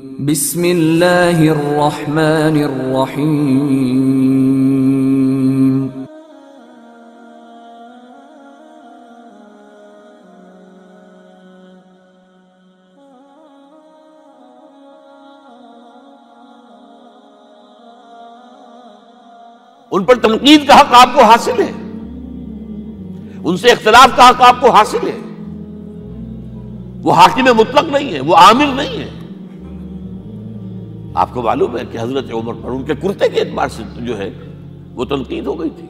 बिस्मिल्लाहिर रहमानिर रहीम उन पर तनकीद का हक आपको हासिल है। उनसे इख्तलाफ का हक आपको हासिल है। वो हाकिम मुतलक नहीं है, वो आमिर नहीं है। आपको मालूम है कि हज़रत उमर पर उनके कुर्ते के एतबार से जो है, वो तनकीद हो गई थी।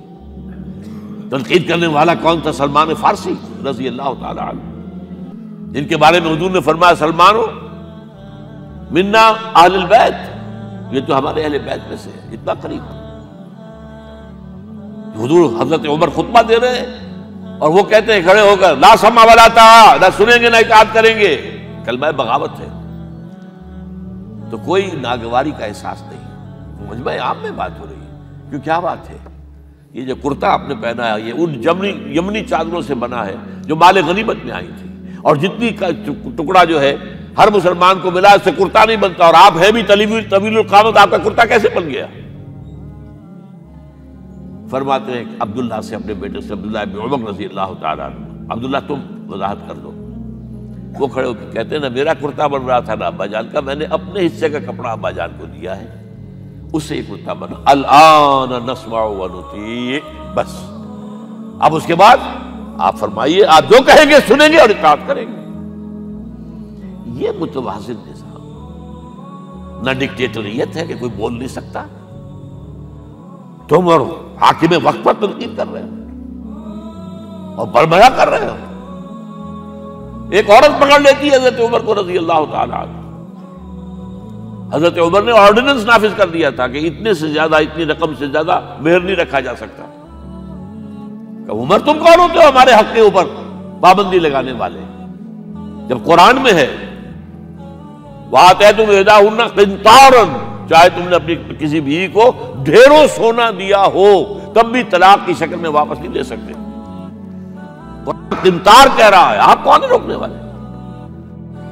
तनकीद करने वाला कौन था? सलमान फारसी रज़ी अल्लाह जिनके बारे में हजूर ने फरमाया, सलमान, मिन्ना अहल बैत। ये तो हमारे अहल बैत में से है, इतना करीब। हुजूर हज़रत उमर खुतबा दे रहे हैं और वो कहते हैं, खड़े होकर, ला समा वाला था ना सुनेंगे, ना इताद करेंगे। कलमा बगावत है। तो कोई नागवारी का एहसास नहीं मुझमें आप में बात हो रही है। क्यों? क्या बात है? ये जो कुर्ता आपने पहना है ये उन जमनी, यमनी चादरों से बना है, जो माल गनीमत में आई थी। और जितनी का टुकड़ा जो है, हर मुसलमान को मिला इससे कुर्ता नहीं बनता। और आप है भी तवील तवील कामत आपका कुर्ता कैसे बन गया? फरमाते हैं अब्दुल्ला से अपने बेटे से, अब्दुल्ला अब्दुल्ला, तुम वजाहत कर दो। वो खड़े होकर कहते हैं, ना, मेरा कुर्ता बन रहा था ना अब्बा जान का, मैंने अपने हिस्से का कपड़ा अब्बा जान को दिया है। उससे ही कुर्ता बना। अलान बस। अब उसके बाद आप फरमाइए, आप जो कहेंगे, सुनेंगे और इतात करेंगे। ये मुतवाजिन निज़ाम ना डिक्टेटरियत है कि कोई बोल नहीं सकता। तुम और हाकिम वक्त पर तनकीद कर रहे हो और बरमया कर रहे हो। एक औरत पकड़ लेती है हज़रत उमर को रज़ी अल्लाह हज़रत उमर ने ऑर्डिनेंस नाफिज कर दिया था कि इतने से ज़्यादा, इतनी रकम से ज़्यादा मेहर नहीं रखा जा सकता। उमर, तुम कौन होते हो हमारे हक के ऊपर पाबंदी लगाने वाले? जब कुरान में है वहाँ तय तुम एदा किंतारन, चाहे तुमने अपनी किसी भी को ढेरों सोना दिया हो, तब भी तलाक की शक्ल में वापस नहीं दे सकते। किमतार कह रहा है। आप कौन है रोकने वाले?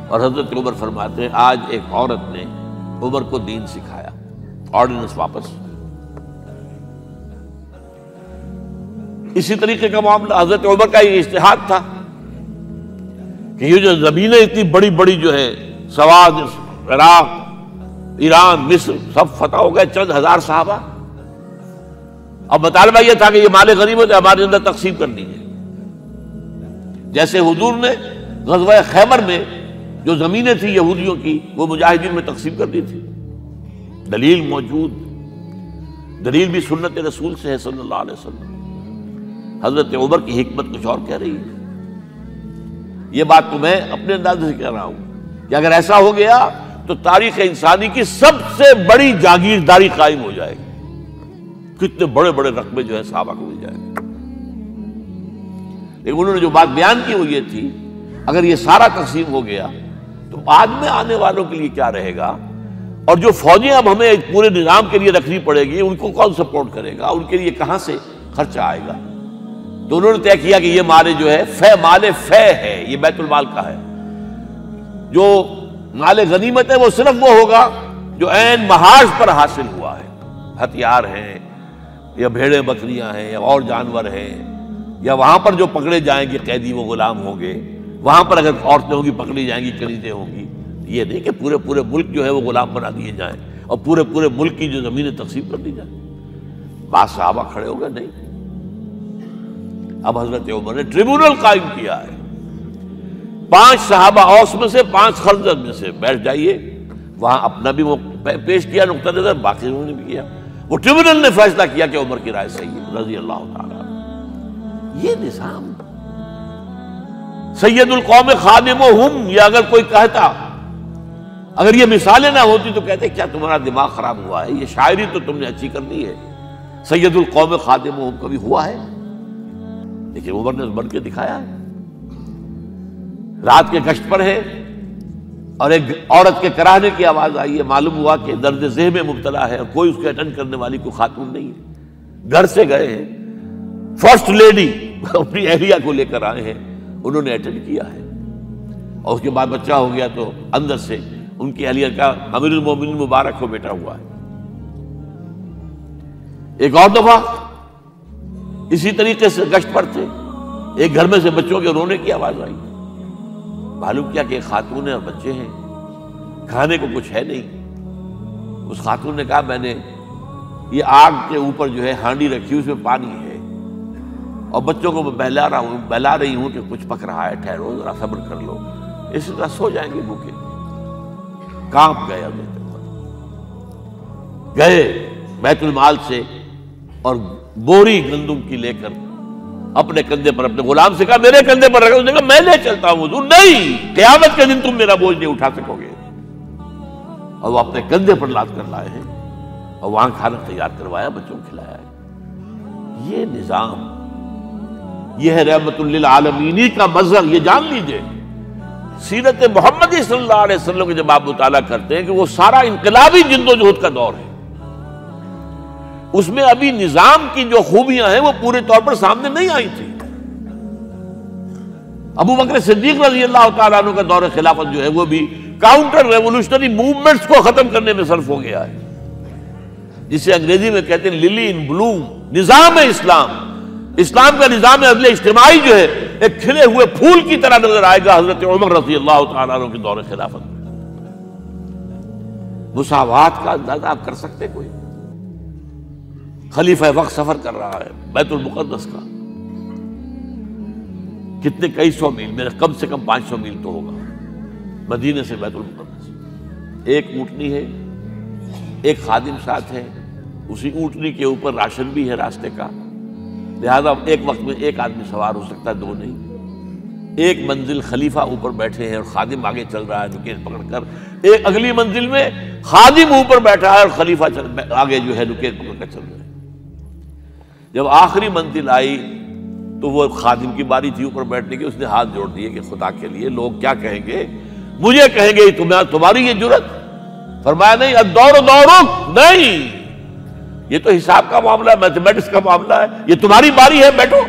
और हज़रत उमर फरमाते हैं आज एक औरत ने उमर को दीन सिखाया। ऑर्डिनेंस वापस। इसी तरीके का मामला, हज़रत उमर का ये इश्तेहाद था कि ये जो जमीनें इतनी बड़ी बड़ी जो है, सवाद, इराक, ईरान, मिस्र, सब फतह हो गए, चंद हज़ार साहबा। अब मुतालबा यह था कि ये माले गरीब होते, हमारे अंदर तकसीम कर है। जैसे हुजूर ने गजवा खैबर में, जो जमीनें थी यहूदियों की, वो मुजाहिदीन में तकसीम कर दी थी। दलील मौजूद। दलील भी सुन्नत रसूल से है सल्लल्लाहु अलैहि की हिकमत कुछ और कह रही है। ये बात तो मैं अपने अंदाजे से कह रहा हूँ कि अगर ऐसा हो गया तो तारीख इंसानी की सबसे बड़ी जागीरदारी कायम हो जाएगी। कितने बड़े बड़े रकबे जो है साहबा को मिल जाएँगे। लेकिन उन्होंने जो बात बयान की वो ये थी, अगर ये सारा तकसीम हो गया तो बाद में आने वालों के लिए क्या रहेगा? और जो फौजें अब हमें पूरे निज़ाम के लिए रखनी पड़ेगी, उनको कौन सपोर्ट करेगा? उनके लिए कहाँ से खर्चा आएगा? तो उन्होंने तय किया कि ये माले जो है, फे, माले फे है, ये बैतुल माल का है। जो माले गनीमत है, वो सिर्फ़ वो होगा जो एन महाज पर हासिल हुआ है। हथियार हैं, या भेड़े, बकरियाँ हैं, या और जानवर हैं या वहाँ पर जो पकड़े जाएँगे कैदी वो गुलाम होंगे, वहाँ पर अगर औरतें होंगी, पकड़ी जाएँगी कनीजें होंगी ये नहीं कि पूरे पूरे मुल्क जो है वो गुलाम बना दिए जाए और पूरे पूरे मुल्क की जो जमीनें तकसीम कर दी जाए। बात साहबा खड़े हो गए, नहीं। अब हज़रत उमर ने ट्रिब्यूनल कायम किया है। पाँच साहबा औस में से, पाँच खरजर में से बैठ जाइए। वहाँ अपना भी वो पेश किया नुकता नज़र बाकी उन्होंने भी किया। वो ट्रिब्यूनल ने फैसला किया कि उमर की राय सही है, रज़ी अल्लाह ताला ये निज़ाम। सैयदुल कौम खादिम हम, या अगर कोई कहता, अगर ये मिसालें ना होती तो कहते, क्या तुम्हारा दिमाग खराब हुआ है? ये शायरी तो तुमने अच्छी कर दी है। सैयदुल कौम खादिम हम कभी हुआ है? लेकिन उमर ने बन के दिखाया है। रात के गश्त पर है, और एक औरत के कराहने की आवाज़ आई है। मालूम हुआ कि दर्द जेह में मुबतला है, और कोई उसके अटेंड करने वाली कोई खातून नहीं है। घर से गए हैं। फ़र्स्ट लेडी अपनी एहलिया को लेकर आए हैं, उन्होंने अटेंड किया है। और उसके बाद बच्चा हो गया तो अंदर से उनकी अहलियत का अमीरुल मोमिन मुबारक हो बेटा हुआ है। एक और दफ़ा इसी तरीके से गश्त पर थे। एक घर में से बच्चों के रोने की आवाज़ आई। मालूम किया कि खातून है और बच्चे हैं। खाने को कुछ है नहीं। उस खातून ने कहा, मैंने ये आग के ऊपर जो है हांडी रखी, उसमें पानी है। और बच्चों को मैं बहला रहा हूँ, बहला रही हूँ कि कुछ पक रहा है, ठहरो, जरा सब्र कर लो। इसी तरह सो जाएँगे भूखे। काँप गए गए बैतुल माल से और बोरी गंदुम की लेकर अपने कंधे पर अपने गुलाम से कहा, मेरे कंधे पर रखा। उसने कहा, मैं ले चलता हूँ तू नहीं! क्यामत के दिन तुम मेरा बोझ नहीं उठा सकोगे। और वो अपने कंधे पर लाद कर लाए हैं और वहाँ खाना तैयार करवाया, बच्चों को खिलाया। ये निज़ाम ये है रहमतुल्लिल आलमीनी का मज़हब, ये जान लीजिए। सीरत मोहम्मद अलैहि के जब आप मुताला करते हैं कि वो सारा इनकलाबी जिंदोजहद का दौर है। उसमें अभी निज़ाम की जो खूबियाँ हैं, वो पूरे तौर पर सामने नहीं आई थी। अबू बकर सिद्दीक रज़ी अल्लाह का दौर खिलाफत जो है, वो भी काउंटर रेवोल्यूशनरी मूवमेंट्स को खत्म करने में सर्फ हो गया है। जिसे अंग्रेज़ी में कहते हैं लिली इन ब्लूम, निज़ाम है इस्लाम। इस्लाम का निज़ाम अगले इज्तमाही जो है, एक खिले हुए फूल की तरह नज़र आएगा हज़रत उमर रसी अल्लाह तु के दौर खिलाफत मुसावात का अंदाज़ा आप कर सकते कोई। खलीफा वक्त सफ़र कर रहा है, बैतुल मुकद्दस का। कितने कई सौ मील, मेरे कम से कम पाँच सौ मील तो होगा। मदीने से बैतुल मुकद्दस। एक ऊँटनी है, एक खादिम साथ है, उसी ऊँटनी के ऊपर राशन भी है रास्ते का। लिहाजा एक वक्त में एक आदमी सवार हो सकता है, दो नहीं। एक मंजिल खलीफा ऊपर बैठे हैं और खादिम आगे चल रहा है नुकेश पकड़कर। एक अगली मंजिल में खादिम ऊपर बैठा है और खलीफा चल आगे जो है नुकेश पकड़कर चल रहे हैं। जब आखिरी मंजिल आई तो वो खादिम की बारी थी ऊपर बैठने की, उसने हाथ जोड़ दिए कि खुदा के लिए लोग क्या कहेंगे? मुझे कहेंगे, तुम्हें, तुम्हारी ये ज़रूरत? फरमाया, नहीं अब दौड़ो दौड़ो, नहीं। ये तो हिसाब का मामला है, मैथमेटिक्स का मामला है। ये तुम्हारी बारी है, बैठो।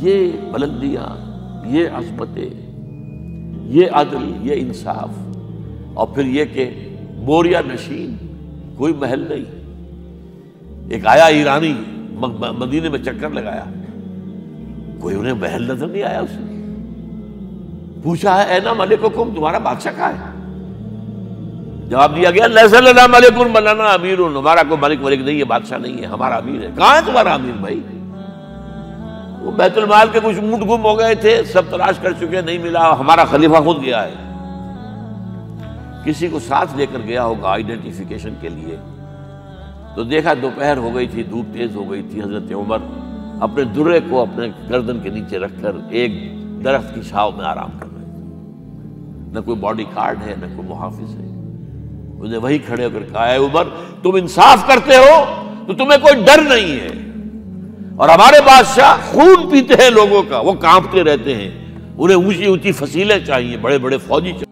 ये बुलंदियाँ, ये अजमतें ये अदल, ये इंसाफ, और फिर ये कि बोरिया नशीन, कोई महल नहीं। एक आया ईरानी मदीने में चक्कर लगाया। कोई उन्हें महल नज़र नहीं आया उसने पूछा है, ऐना मलिक हुकुम तुम्हारा बादशाह कहा है? जवाब दिया गया लैसल्ला मलिकुन मलाना अमीर हमारा कोई मलिक मलिक नहीं है, बादशाह नहीं है, हमारा अमीर है। कहाँ है तुम्हारा अमीर भाई? वो बैतुल माल के कुछ ऊँट गुम हो गए थे, सब तलाश कर चुके नहीं मिला, हमारा खलीफा खुद गया है। किसी को साथ लेकर गया होगा आइडेंटिफिकेशन के लिए। तो देखा, दोपहर हो गई थी, धूप तेज हो गई थी, हज़रत उमर अपने दुर्रे को अपने गर्दन के नीचे रखकर एक दरख्त की छाव में आराम कर रहे थे। न कोई बॉडी गार्ड है, न कोई मुहाफिज है। उसने वही खड़े होकर कहा है उमर, तुम इंसाफ करते हो तो तुम्हें कोई डर नहीं है। और हमारे बादशाह खून पीते हैं लोगों का, वो कांपते रहते हैं। उन्हें ऊँची ऊँची फसीलें चाहिए बड़े बड़े फौजी चाहिए।